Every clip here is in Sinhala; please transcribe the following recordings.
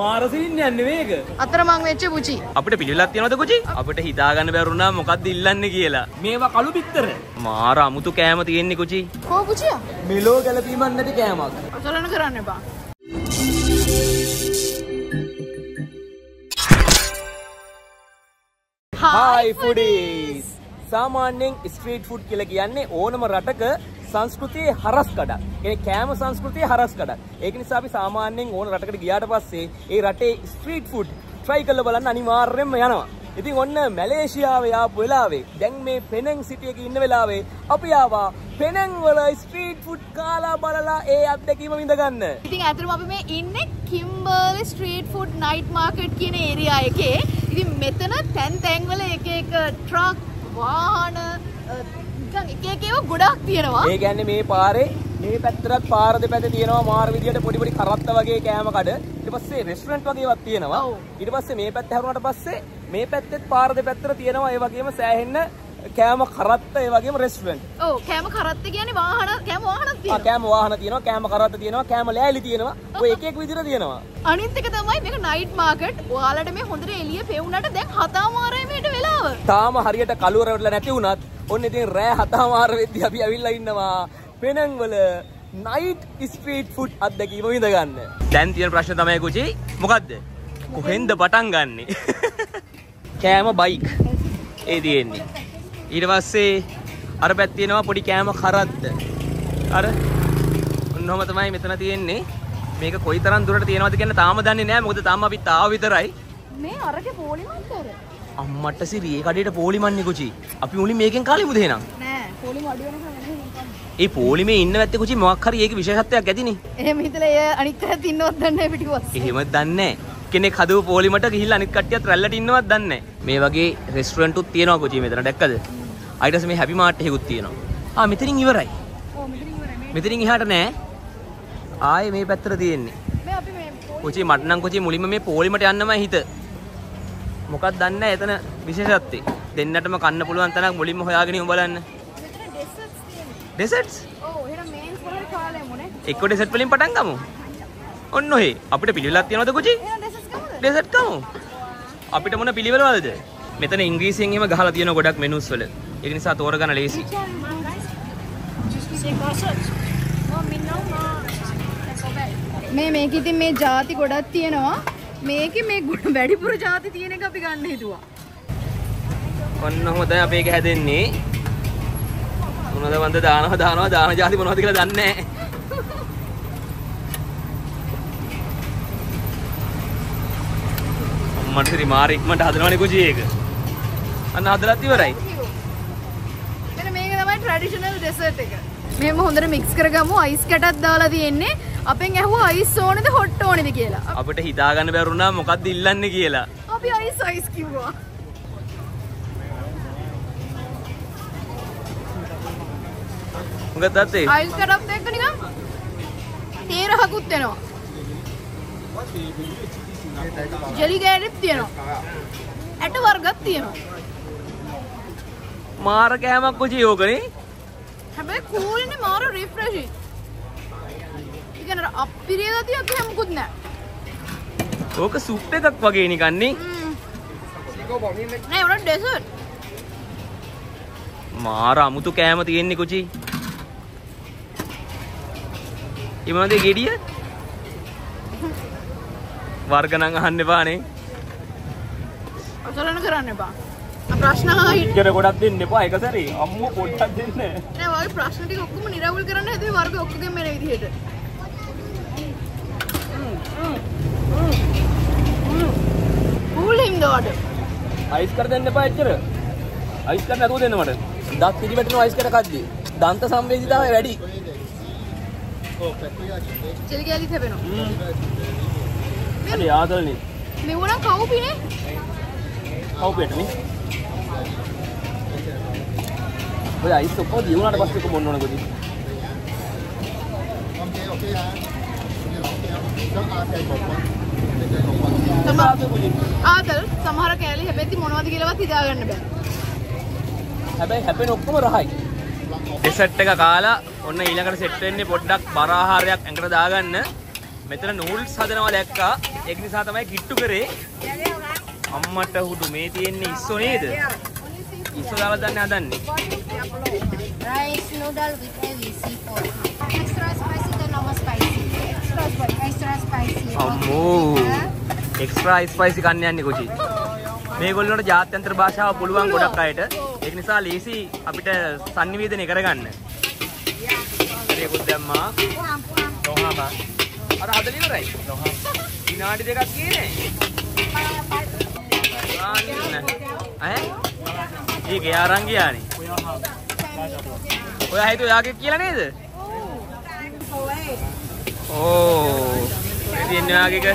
මාරසින් යන්න වේක අතරමං වෙච්ච පුචි. අපිට පිළිවෙලක් තියනවද කුචි? අපිට හිතාගන්න බැරුණා මොකක්ද ඉල්ලන්නේ කියලා. මේවා කළු පිත්තර. මාර අමුතු කෑම තියෙන්නේ කුචි. කෝ පුචියා? මෙලෝ ගැලපීමක් නැති කෑමක්. අසලන කරන්න එපා. හයි ෆුඩීස් සාමාන්‍යයෙන් ස්ට්‍රීට් ෆුඩ් කියලා කියන්නේ ඕනම රටක සංස්කෘතියේ හරස් කඩක්. ඒ කෑම සංස්කෘතියේ හරස් කඩක්. ඒක නිසා අපි සාමාන්‍යයෙන් ඕන රටකට ගියාට පස්සේ ඒ රටේ ස්ට්‍රීට් ෆුඩ් try කරලා බලන්න අනිවාර්යෙන්ම යනවා. ඉතින් ඔන්න මැලේසියාවේ ආපු වෙලාවේ දැන් මේ පෙනං සිටි එකේ ඉන්න වෙලාවේ අපි ආවා පෙනං වල ස්ට්‍රීට් ෆුඩ් කාලා බලලා ඒ අත්දැකීම විඳ ගන්න. ඉතින් ඇතරම අපි මේ ඉන්නේ Kimberley street food night market කියන ඒරියා එකේ. ඉතින් මෙතන තැන් තැන්වල එක එක ට්‍රක් වාහන අ, නිකන් එක එක ඒවා ගොඩක් තියෙනවා. ඒ කියන්නේ මේ පාරේ මේ පැත්තටත් පාර දෙපැත්තේ තියෙනවා මාර විදියට පොඩි පොඩි කරත්ත වගේ කෑම කඩ. ඊට පස්සේ රෙස්ටුරන්ට් වගේ ඒවා තියෙනවා. ඊට පස්සේ මේ පැත්ත හැරුණාට පස්සේ මේ පැත්තෙත් පාර දෙපැත්තට තියෙනවා ඒ වගේම සෑහෙන්න කෑම කරත්ත ඒ වගේම රෙස්ටුරන්ට්. ඔව් කෑම කරත්ත කියන්නේ වාහන කෑම වාහනක් ආ තියෙනවා. කෑම වාහන තියෙනවා, කෑම කරත්ත තියෙනවා, කෑම ලෑලි තියෙනවා. ඔය එක එක විදිහට තියෙනවා. අනිත් එක තමයි මේක නයිට් මාකට්. ඔයාලට මේ හොඳට එළිය පෙවුනට දැන් හතාමාරයි මේට වෙලාව. තාම හරියට කළුවර වෙලා නැති වුණත් ඔන්න ඉතින් රෑ හතමාර වෙද්දී අපි ඇවිල්ලා ඉන්නවා පෙනං වල නයිට් ස්ට්‍රීට් ෆුඩ් අත්දැකීම විඳ ගන්න. දැන් තියෙන ප්‍රශ්න තමයි කුචි මොකද්ද කොහෙන්ද පටන් ගන්නෙ කෑම බයික්. ඒ තියෙන්නේ ඊට පස්සේ අර පැත් තියෙනවා පොඩි කෑම කරද්ද අර ඔන්නෝම තමයි මෙතන තියෙන්නේ මේක කොයි තරම් දුරට තියෙනවද කියන තාම දන්නේ නැහැ මොකද තාම අපි තාව විතරයි මේ අරගේ පොලිමත් කර. අම්මට සිරි ඒ කඩේට පොලිමන්නේ කුචි අපි මුලින් මේකෙන් කාලෙමුද එහෙනම් නෑ පොලිම අඩු වෙනකම් වෙන්නේ. ඒ පොලිමේ ඉන්න වැත්තේ කුචි මොකක් හරි ඒකේ විශේෂත්වයක් ඇතිනේ එහෙම හිතලා එය අනිත් අය තින්නවත් දන්නේ නැහැ පිටිපස්සේ. එහෙම දන්නේ. කෙනෙක් හදපු පොලිමට ගිහිල්ලා අනිත් කට්ටියත් රැල්ලට ඉන්නවත් දන්නේ නැහැ. මේ වගේ රෙස්ටුරන්ට් උත් තියෙනවා කොචි මෙතන දැක්කද? පස්සේ මේ හැපි මාර්ට් එකකුත් තියෙනවා. ආ මෙතනින් ඉවරයි. මෙතනින් එහාට නෑ. ආයේ මේ පැත්තට තියෙන්නේ. කොචි මට නම් කොචි මුලින්ම මේ පොලිමට යන්නමයි හිත. මොකක්ද දන්නේ එතන විශේෂත්වය. දෙන්නටම කන්න පුළුවන් තැනක් මුලින්ම හොයාගෙන බලන්න. කාලෙමුනේ. එක්ක ඩෙසර්ට් වලින් පටන් ගමු. ඔන්න ඔහේ අපිට පිළිවෙලක් තියනවද කොචි? ඩෙසර්ට් කමු. අපිට මොන පිළිවෙලවලද? මෙතන ඉංග්‍රීසියෙන් එහෙම ගහලා තියෙන ගොඩක් මෙනුස් වල. ඒක නිසා තෝරගන්න ලේසි. මේ මේක ඉතින් මේ ಜಾති ගොඩක් තියෙනවා. මේකේ මේ වැඩිපුර ಜಾති තියෙන එක අපි ගන්න හිතුවා. ඔන්න හොඳයි අපි ඒක හැදෙන්නේ. මොනවද වන්ද දානවා දානවා දාන ಜಾති මොනවද කියලා දන්නේ නැහැ. අම්මට ඉතින් මාර ඉක්මනට හදනවනේ කුජී ඒක. අන්න හදලත් ඉවරයි. ට්‍රැඩිෂනල් ඩෙසර්ට් එක. මෙහෙම හොඳට මික්ස් කරගමු අයිස් කැටක් දාලා තියෙන්නේ. අපෙන් ඇහුවා අයිස් ඕනේද හොට් ඕනේද කියලා. අපිට හිතාගන්න බැරුණා මොකක්ද ඉල්ලන්නේ කියලා. අපි අයිස් අයිස් කිව්වා. මොකද තාත්තේ? අයිස් කැටත් එක්ක නිකන් තේරහකුත් එනවා. ජෙලි ගෑඩෙත් තියෙනවා. ඇට වර්ගත් තියෙනවා. මාර කෑමක් කුචි ඕකනේ. හැබැයි කූල්නේ මාර රිෆ්‍රෙෂින්. ඉගෙන අප්පිරිය ගතියක් එහෙම මුකුත් නැහැ. ඕක සුප් එකක් වගේ නිකන්නේ. නෑ උඩ ඩෙසර්ට්. මාර අමුතු කෑම තියෙන්නේ කුචි. ඉමනද ගෙඩිය? වර්ග නම් අහන්න එපානේ. අසලන කරන්න එපා. ප්‍රශ්න ගොඩක් දෙන්න එපා එක සැරේ. අම්මෝ පොඩ්ඩක් දෙන්න. නෑ වගේ ප්‍රශ්න ටික ඔක්කොම නිරවුල් කරන්න හැදුවේ වර්ග ඔක්කොගෙම එන විදිහට. කූල් හින්ද වට. අයිස් කර දෙන්න එපා එච්චර. අයිස් කර නැතුව දෙන්න මට. දත් පිටි වැටෙනවා අයිස් කර කද්දී. දන්ත සංවේදීතාවය වැඩි. ජෙලි කෑලිත් හැපෙනවා. අනේ ආදල්නේ. මෙවුනම් කවුපිනේ? කවුපේටනේ. ඔය අයිස් ඔක්කොම දිනුනාට පස්සේ කො බොන්න ඕන කොටි. ආතල් සමහර කෑලි හැබැයි මොනවද කියලාවත් හිතාගන්න බෑ. හැබැයි හැපෙන ඔක්කොම රහයි. ඩෙසර්ට් එක කාලා ඔන්න ඊළඟට සෙට් වෙන්නේ පොඩ්ඩක් බර ආහාරයක් ඇඟට දාගන්න. මෙතන නූල්ස් හදනවා දැක්කා. ඒක නිසා තමයි කිට්ටු කරේ. අම්මට හුඩු මේ තියෙන්නේ ඉස්සෝ නේද? ඉස්සෝ දාලා දන්නේ හදන්නේ. Rice noodle with heavy seafood. Extra spicy than normal spicy. Extra spicy. Extra spicy. අම්මෝ. එක්ස්ට්‍රා ස්පයිසි කන්න යන්නේ කොචි. මේගොල්ලන්ට ජාත්‍යන්තර භාෂාව පුළුවන් ගොඩක් අයට. ඒක නිසා ලීසි අපිට sannivedana කරගන්න. ඒකුත් දැම්මා. නොහම. අර හදලා ඉවරයි. නොහම. විනාඩි දෙකක් කියන්නේ. අන්න. ඈ? ඒක යාරන් ගියානේ. ඔයා හිතුව යාගේ කියලා නේද? ඕ. ඉතින් යාගේ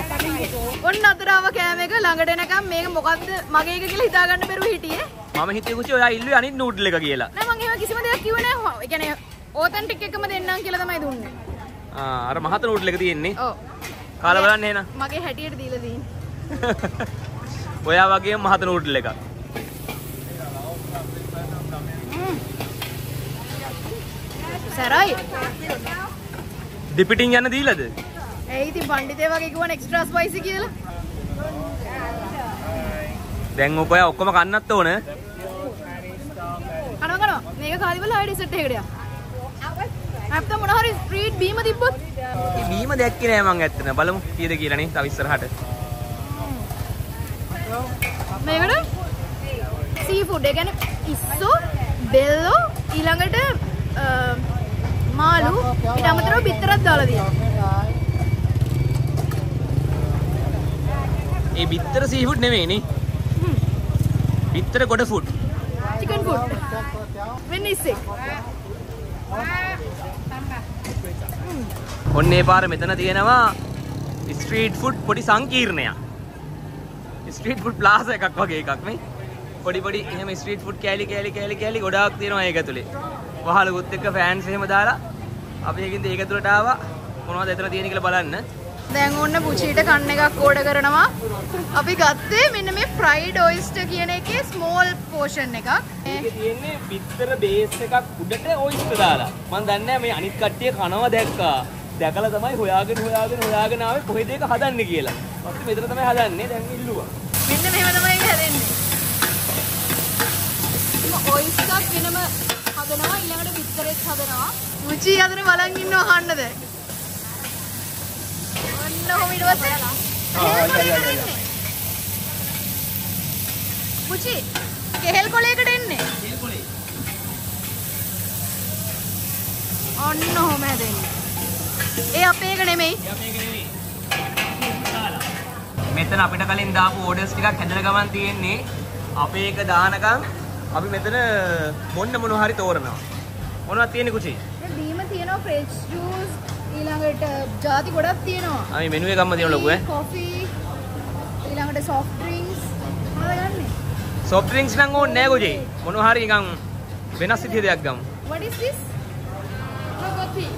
ඔන්න අතරාව කෑම එක ළඟට එනකම් මේක මොකද්ද මගේ එක කියලා හිතාගන්න බැරුව හිටියේ. මම හිතේ කුචි ඔයා ඉල්ලුවේ අනිත් නූඩල් එක කියලා. නෑ මං එහෙම කිසිම දෙයක් කිව්වේ නෑ. ඒ කියන්නේ ඕතන්ටික් එකම දෙන්නම් කියලා තමයි දුන්නේ. ආ අර මහත නූඩල් එක තියෙන්නේ. ඔව්. කාලා බලන්න එහෙනම්. මගේ හැටියට දීලා තියෙන්නේ. ඔයා වගේම මහත නූඩල් එකක්. සැරයි. දිපිටින් යන්න දීලාද? ඒ ඉතින් පණ්ඩිතේ වගේ කිව්වන එක්ස්ට්‍රා ස්පයිසි කියලා. දැන් ඔක ඔයා ඔක්කොම කන්නත් ඕන. කනවා කනවා. මේක කාලි වල ආයෙ ඩෙසර්ට් එකකට යන්න. නැත්නම් මොන හරි ස්ට්‍රීට් බීම තිබ්බොත් බීම දැක්කේ නෑ මං ඇත්තන. බලමු කීයද කියලා නේ තව ඉස්සරහට. මේකට සී ෆුඩ් ඒ කියන්නේ ඉස්සෝ බෙල්ලෝ ඊළඟට ඊට අමතරව බිත්තරක් දාලා තියෙනවා. ඒ බිත්තර සීෆුඩ් නෙමෙයි නේ. බිත්තර ගොඩ ෆුඩ්. Chicken food. වෙන්න ඉස්සේ. ඔන්න ඒ පාර මෙතන තියෙනවා ස්ට්‍රීට් ෆුඩ් පොඩි සංකීර්ණයක්. ස්ට්‍රීට් ෆුඩ් ප්ලාසා එකක් වගේ එකක් නේ. පොඩි පොඩි එහෙම ස්ට්‍රීට් ෆුඩ් කෑලි කෑලි කෑලි කෑලි ගොඩාක් තියෙනවා ඒක ඇතුලේ. වහලකුත් එක්ක ෆෑන්ස් එහෙම දාලා අපි ඒකින්ද ඒක ඇතුලට ආවා. මොනවද එතන තියෙන්නේ කියලා බලන්න. දැන් ඔන්න පුචීට කන්න එකක් ඕඩර් කරනවා. අපි ගත්තේ මෙන්න මේ ෆ්‍රයිඩ් ඔයිස්ටර් කියන එකේ ස්මෝල් පෝෂන් එකක්. ඒකේ තියෙන්නේ බිත්තර බේස් එකක් උඩට ඔයිස්ටර් දාලා. මම දන්නේ නැහැ මේ අනිත් කට්ටිය කනවා දැක්කා. දැකලා තමයි හොයාගෙන හොයාගෙන හොයාගෙන ආවේ කොහෙද ඒක හදන්නේ කියලා. ඊපස්සේ මෙතන තමයි හදන්නේ. දැන් ඉල්ලුවා. මෙන්න මෙහෙම තමයි ඒක හැදෙන්නේ. ඔයිස්ටර් වෙනම හදනවා ඊළඟට බිත්තරෙත් හදනවා. පුචී අතන බලන් ඉන්නවා අහන්න දැන්. ඔන්න ඔහොම ඊට පස්සේ කෙහෙල් කොලයකට එන්නේ. කෙහෙල් එන්නේ. ඔන්න ඔහොම හැදෙන්නේ. ඒ අපේ එක නෙමෙයි. මෙතන අපිට කලින් දාපු ඕඩර්ස් ටිකක් හැදලා ගමන් තියෙන්නේ. අපේ එක දානකම් අපි මෙතන මොන්න මොන හරි තෝරනවා. මොනවද තියෙන්නේ කුචි? තියෙනවා ෆ්‍රෙෂ් ජූස් ඊළඟට ಜಾති ගොඩක් තියෙනවා. අපි මෙනු එකක්ම තියෙන ලොකු ඈ. කොෆි ඊළඟට සොෆ්ට් ඩ්‍රින්ක්ස් මොනවද ගන්නෙ? සොෆ්ට් ඩ්‍රින්ක්ස් නම් ඕනේ නැහැ කුචි. මොනවා හරි නිකන් වෙනස් විදිහ දෙයක් ගමු. What is this? No coffee.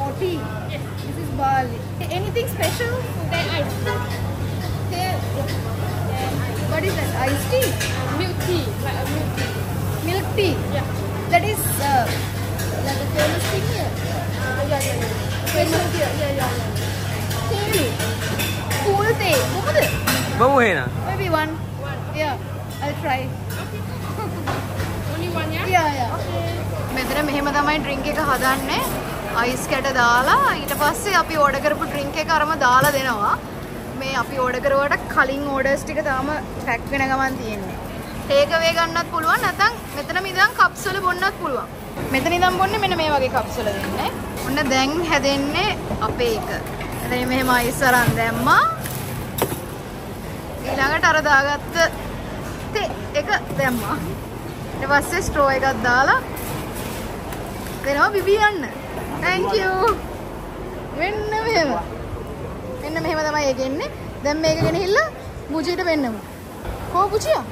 Oh, tea. Yes. This is barley. Anything special? Then ice. What is that? Iced tea? Milk tea. Like a milk tea. Milk tea? Yeah. That is uh, like a famous thing here? Yeah, yeah, yeah. Special here? Yeah, yeah, yeah. Tea. Cool tea. මොකද? බමු එහෙනම්. Maybe one. One. Yeah. I'll try. Only one, yeah? Yeah, yeah. මෙතන මෙහෙම තමයි ඩ්‍රින්ක් එක හදන්නේ. අයිස් කැට දාලා ඊට පස්සේ අපි ඕඩර් කරපු ඩ්‍රින්ක් එක අරම දාලා දෙනවා. මේ අපි ඕඩර් කරුවට කලින් ඕඩර්ස් ටික තාම පැක් වෙන ගමන් තියෙන්නේ. ටේක් අවේ ගන්නත් පුළුවන් නැත්නම් මෙතනම ඉඳන් කප්ස් වල බොන්නත් පුළුවන්. මෙතන ඉඳන් බොන්නේ මෙන්න මේ වගේ කප්ස් වල දෙන්නේ. ඔන්න දැන් හැදෙන්නේ අපේ එක. එතන මෙහෙම අයිස් අරන් දැම්මා. ඊළඟට අර දාගත්ත තේ එක දැම්මා. ඊට පස්සේ ස්ට්‍රෝ එකක් දාලා දෙනවා බිබියන්න. thank you. මෙන්න මෙහෙම. මෙන්න මෙහෙම තමයි ඒක එන්නේ. දැන් මේක ගෙනහිල්ලා මුචියට වෙන්නමු. කෝ පුචියා?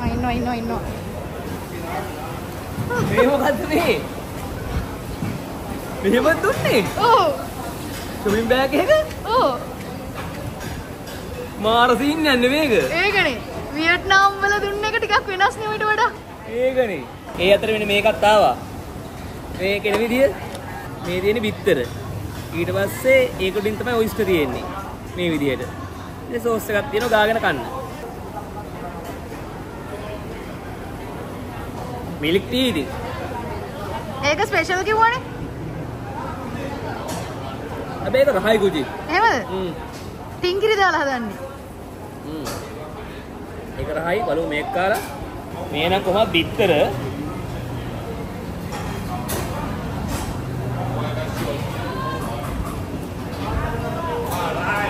ආ ඉන්නවා ඉන්නවා ඉන්නවා. මේ මොකද්ද මේ? මෙහෙම දුන්නේ? ඕ ෂොපින් බෑග් එක? ඕ මාර සීන් යන්නේ මේක. ඒකනේ. වියට්නාම් වල දුන්න එක ටිකක් වෙනස් නේ ඊට වඩා. ඒකනේ. ඒ අතර වෙන මේකත් ආවා. මේ කෙන විදිය මේ තියෙන බිත්තර. ඊට පස්සේ ඒක උඩින් තමයි ඔයිස්ටර් තියෙන්නේ මේ විදිහට ඉතින් සෝස් එකක් තියෙනවා ගාගෙන කන්න මිල්ක් ටී ඉතින් ඒක ස්පෙෂල් කිව්වනේ හැබැයි ඒක රහයි කුජි එහෙමද හ්ම්. තින්කිරි දාලා හදන්නේ. හ්ම්. ඒක රහයි බලමු මේක කාලා. මේ නම් කොහොමද බිත්තර.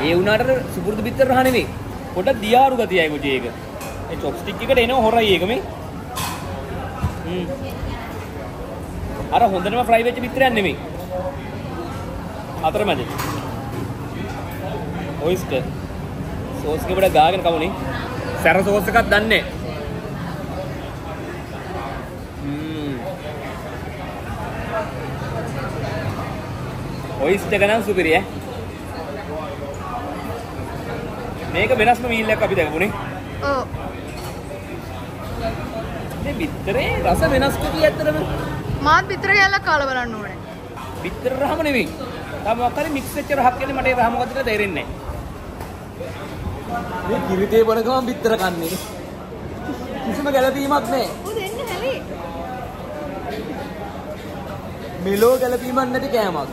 ඒ වුණාට සුපුරුදු බිත්තර රහ නෙමෙයි. පොඩක් දියාරු ගතියයි කුජි ඒක. ඒ චොප්ස්ටික් එකට එනවා හොරයි ඒක මේ. හ්ම්. අර හොඳටම ෆ්‍රයි වෙච්ච බිත්තරයක් නෙමෙයි අතරමැද ඔයිස්ටර් සෝස් එක පොඩක් ගාගෙන කමුනේ. සැර සෝස් එකක් දන්නේ. ඔයිස්ට් එක නම් සුපිරි ඈ මේක වෙනස්ම මීල් එකක් අපි දැකපුනේ. ඔව්. මේ බිත්තරේ රස වෙනස් කුටි ඇත්තටම. මාත් පිටර කැල්ලක් කාලා බලන්න ඕනේ. බිත්තර රහම නෙවෙයි තම මොකක් හරි මික්ස් වෙච්ච රහක් කියන්නේ මට ඒ රහ මොකද්ද කියලා තේරෙන්නේ නැහැ. මේ කිරිතේ බොන ගමන් බිත්තර කන්නේ. කිසිම ගැළපීමක් නැහැ. මෙලෝ ගැළපීමක් නැති කෑමක්.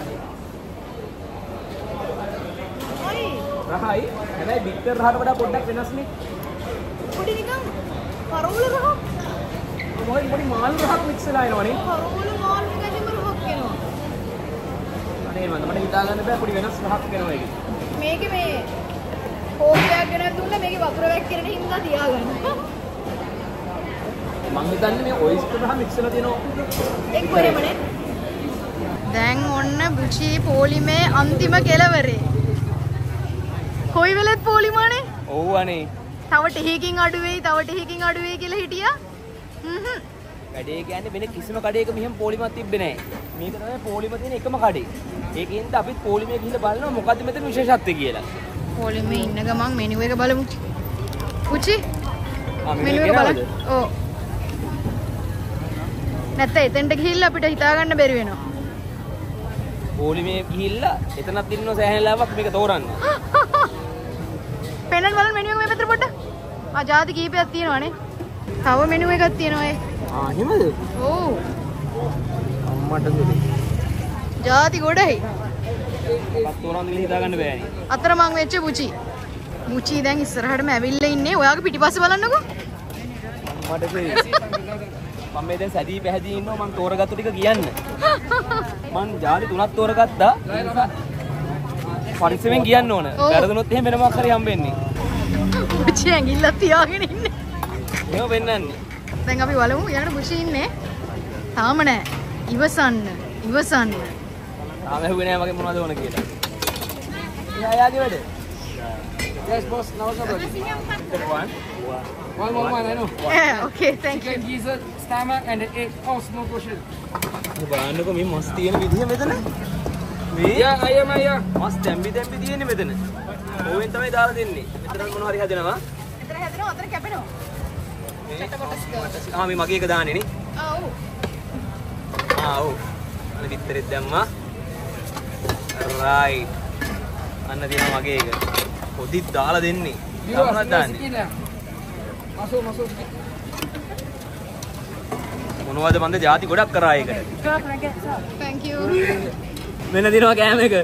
රහයි. හැබැයි බිත්තර රහට වඩා පොඩ්ඩක් වෙනස්නේ පොඩි නිකන් කරවල රහ. මොකද පොඩි මාළු රහක් මික්ස් වෙලා එනවනේ. කරවල මාල් එකකින්ම රහක් එනවා මම මට හිතා ගන්න බෑ පොඩි වෙනස් රහක් එනවා ඒක. මේකේ මේ කෝපයක් ගෙනත් දුන්නා මේකේ වතුර වැක්කිරෙන හින්දා තියාගන්න. මං හිතන්නේ මේ ඔයිස්ටර් රහ මික්ස් වෙලා තියෙනවා. එක්ක එහෙමනේ දැන් ඔන්න බුචි පොලිමේ අන්තිම කෙලවරේ කොයි වෙලෙත් පොලිමානේ? ඔව් අනේ තව ටිකකින් අඩු වෙයි තව ටිකකින් අඩු වෙයි කියලා හිටියා? හ්ම් වැඩේ කියන්නේ වෙන කිසිම කඩේක මෙහෙම පොලිමක් තිබ්බේ නැහැ. මේක තමයි පොලිම තියෙන එකම කඩේ. ඒකෙන්ද අපිත් පොලිමේ ගිහිල්ලා බලනවා මොකද්ද මෙතන විශේෂත්වය කියලා. පොලිමේ ඉන්න ගමන් මෙනු එක බලමු. පුචි මෙනු එක බලන්න. ඕ. නැත්නම් එතෙන්ට ගිහිල්ලා අපිට හිතා ගන්න බැරි වෙනවා. පොලිමේ ගිහිල්ලා එතනත් ඉන්න සෑහෙන ලාවක් මේක තෝරන්න. පෙන්නන්න බලන්න මෙනු එක මේ පැත්තට පොඩ්ඩක්. ආ ජාති කීපයක් තියෙනවානේ. තව මෙනු එකක් තියෙනවා ඒ ආ එහෙමද? ඕ අම්මට සුදු. ජාති ගොඩයි පත් තෝරන්න ගිහලා හිතා ගන්න බෑනේ. අතරමං වෙච්ච පුචි මුචි දැන් ඉස්සරහටම ඇවිල්ලා ඉන්නේ ඔයාගේ පිටිපස්සේ බලන්නකෝ සුදු. මම මේ දැන් සැදී පැහැදී ඉන්නවා මම තෝරගත්තු ටික කියන්න. මං ජාලි තුනක් තෝරගත්තා. පරිස්සමෙන් කියන්න ඕන. ඔව්. වැරදුනොත් එහෙම වෙන මොකක් හරි හම්බෙන්නේ. පුචි ඇඟිල්ල තියාගෙන ඉන්නේ එහෙම වෙන්නන්නේ. දැන් අපි බලමු ඊළඟට පුචි ඉන්නේ තාම නෑ ඉවසන්න ඉවසන්න තාම ඇහුවේ නෑ මගේ මොනවද ඕන කියලා. එයා යාගේ වැඩ. Yes, boss. Now up? Step one. One more one, I know. Okay thank you Chicken gizzard, stomach, and the egg. Oh, no question. බලන්නකෝ මේ මස් තියෙන විදිහ මෙතන. මේ Yeah, am, I am. මස් තැම්බි තැම්බි තියෙන්නේ මෙතන. ඕවෙන් තමයි දාලා දෙන්නේ. මෙතන මොන හරි හැදෙනවා. එතන හැදෙනවා අතන කැපෙනවා ආ මේ මගේ එක දාන්නේ නේ. ආ ඔව් ආ ඔව්. අන්න විතරෙත් දැම්මා. රයිට්. අන්න තියෙනවා මගේ එක. පොඩි දාලා දෙන්නේ. දාන්නේ? there. Masuk, masuk. මොනවද මන්ද ಜಾති ගොඩක් කරා ඒකට. thank you මෙන්න දිනවා කෑම එක.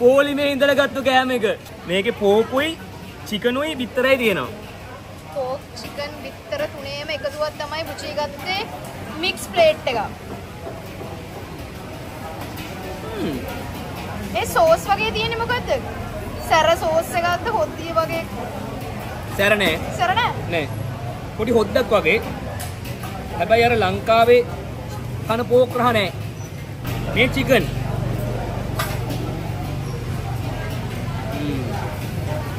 පෝලිමේ ඉඳලා ගත්තු කෑම එක. මේකේ පෝකුයි චිකනුයි බිත්තරයි තියෙනවා. පෝක් චිකන් බිත්තර තුනේම එකතුවක් තමයි පුචි ගත්තේ මික්ස් ප්ලේට් එක ඒ සෝස් වගේ තියෙන්නේ මොකද්ද සැර සෝස් එකක්ද හොද්දිය වගේ සැර නෑ. සැර නෑ නෑ. පොඩි හොද්දක් වගේ. හැබැයි අර ලංකාවේ කන පෝක් රහ නෑ. මේ චිකන්.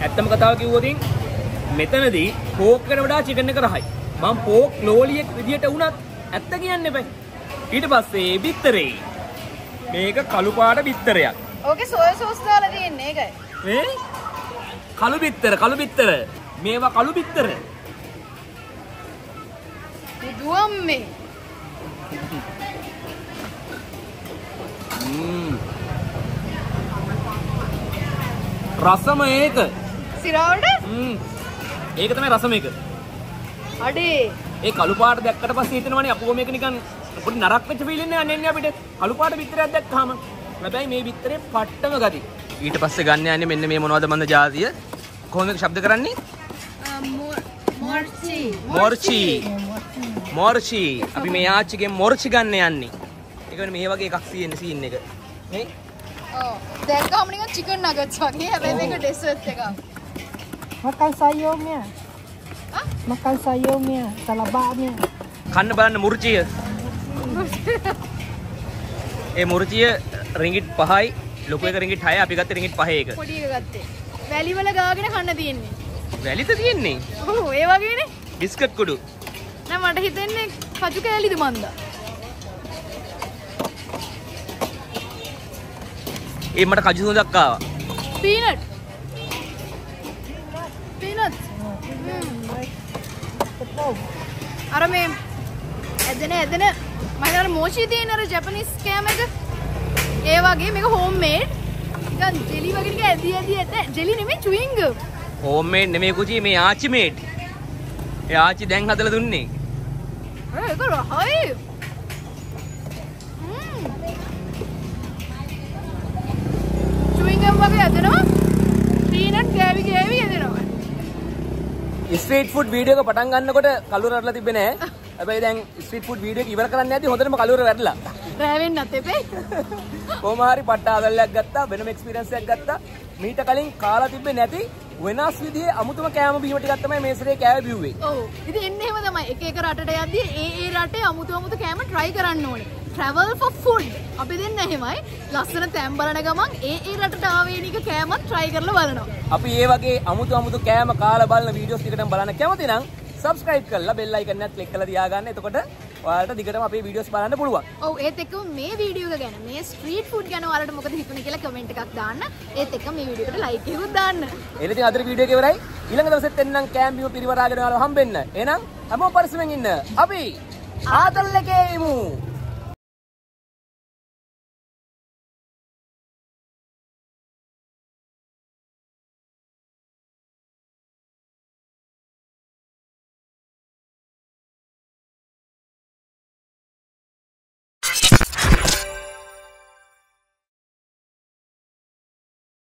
ඇත්තම කතාව කිව්වොතින් මෙතනදී පෝක් එකට වඩා චිකන් එක රහයි. මම පෝක් ලෝලියෙක් විදියට වුණත් ඇත්ත කියන්න එපා. ඊට පස්සේ බිත්තරේ. මේක කළු පාට බිත්තරයක්. ඕකේ සෝය සෝස් දාලා තියෙන්නේ ඒකයි මේ කළු බිත්තර කළු බිත්තර. මේවා කළු බිත්තර. බුදුම්මේ ම්ම්. රසම ඒක. සිරාවට. ඒක තමයි රසම ඒක. අඩේ. ඒ කළු පාට දැක්කට පස්සේ හිතෙනවනේ අපෝ මේක නිකන් පොඩි නරක් වෙච්ච ෆීලින් එකක් නෙන්නේ අපිට. කළු පාට බිත්තරයක් දැක්කහම. හැබැයි මේ බිත්තරේ පට්ටම ගති. ඊට පස්සේ ගන්න යන්නේ මෙන්න මේ මොනවද මන්ද ජාතිය? කොහොමද ශබ්ද කරන්නේ? මොර්චි. මොර්චි. මොර්චි. අපි මේ ආච්චිගෙන් මොර්චි ගන්න යන්නේ. ඒක වෙන මේ වගේ එකක් තියෙන සීන් එක. නේ? දැක්කම නිකන් චිකන් නගට්ස් වගේ. හැබැයි මේක ඩෙසර්ට් එකක් Makan sayurnya. Hah? Makan sayurnya, salabaknya. කන්න බලන්න මුර්චිය ඒ මුර්චිය රිංගිට් පහයි ලොකු එක රිංගිට් 6 අපි ගත්තේ රිංගිට් 5 එක පොඩි එක ගත්තේ. වැලි වල ගාගෙන කන්න තියෙන්නේ. වැලිත තියෙන්නේ? ඔව් ඒ වගේනේ. බිස්කට් කුඩු. නෑ මට හිතෙන්නේ කජු කෑලිද මන්දා? ඒ මට කජු සුවඳක් ආවා. පීනට් අර මේ ඇදෙන ඇදෙන. මහිතන මෝෂී තියෙන අර ජැපනිස් කෑම එක? ඒ වගේ මේක හෝම් මේඩ් නිකන් ජෙලි වගේ ටික ඇදි ඇදි ඇද. ජෙලි නෙමෙයි චුයින්ග් හෝම්මේඩ් නෙමෙයි කුචි මේ ආච්චි මේඩ් ඒ ආච්චි දැන් හදලා දුන්නේ. ඒක රහයි. චුයින්ගම් වගේ ඇදෙනවා. පීනට් ගෑවි ගෑවි ස්ට්‍රීට් ෆුඩ් වීඩියෝ එක පටන් ගන්නකොට කලුර වැටලා තිබ්බේ නෑ. හැබැයි දැන් ස්ට්‍රීට් ෆුඩ් වීඩියෝ එක ඉවර කරන්න යද්දි හොඳටම කලුර වැටලා. රෑවෙන්නත් එපේ කොහොම හරි පට්ට ආදල්ලයක් ගත්තා වෙනම එක්ස්පීරියන්ස් එකක් ගත්තා. මීට කලින් කාලා තිබ්බේ නැති වෙනස් විදිහේ අමුතුම කෑම බීම ටිකක් තමයි මේ සැරේ කෑවේ බිව්වේ. ඔව් ඉතින් එන්න එහෙම තමයි එක එක රටට යද්දී ඒ ඒ රටේ අමුතු අමුතු කෑම try කරන්න ඕනේ travel for food අපි දෙන්න එහෙමයි ලස්සන තැන් බලන ගමන් ඒ ඒ රටට ආවේනික කෑමත් try කරලා බලනවා අපි ඒ වගේ අමුතු අමුතු කෑම කාලා බලන වීඩියෝස් ටිකටම බලන්න කැමති නම් subscribe කරලා bell icon එකත් click කරලා තියාගන්න. එතකොට ඔයාලට දිගටම අපේ වීඩියෝස් බලන්න පුළුවන්. ඔව් ඒත් එක්කම මේ වීඩියෝ එක ගැන මේ ස්ට්‍රීට් ෆුඩ් ගැන ඔයාලට මොකද හිතුනේ කියලා කමෙන්ට් එකක් දාන්න ඒත් එක්ක මේ වීඩියෝ එකට ලයික් එකකුත් දාන්න එහෙනම් ඉතින් අද වීඩියෝ එක ඉවරයි. ඊළඟ දවසෙත් එන්නම් කෑම් බීම පිරිවරාගෙන ඔයාලව හම්බෙන්න. එහෙනම් හැමෝම පරිස්සමෙන් ඉන්න. අපි ආතල් එකේ ඉමු.